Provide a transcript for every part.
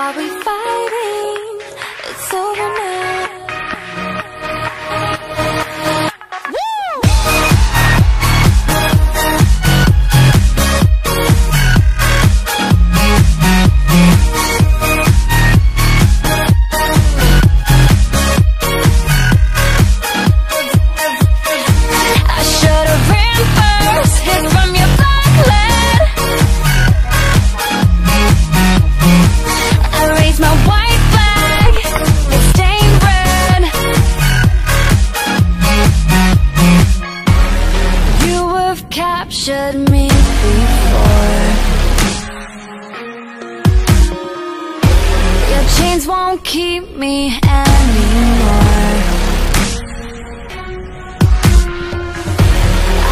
while we fight. captured me before. Your chains won't keep me anymore.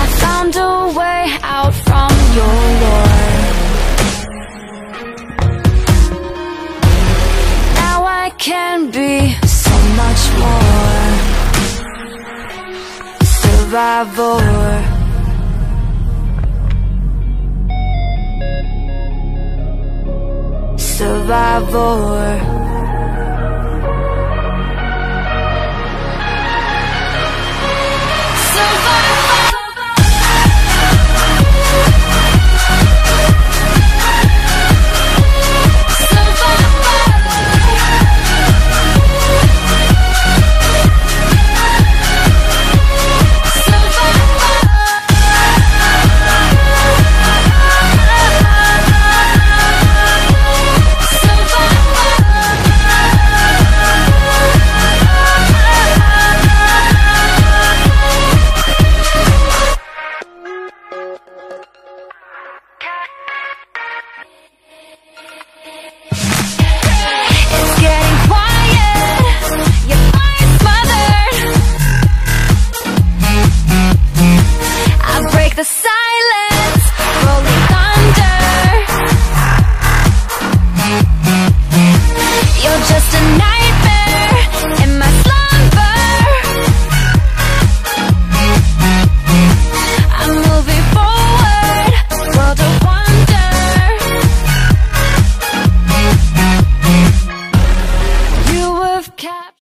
I found a way out from your lore Now I can be so much more. Survivor. Survivor just enough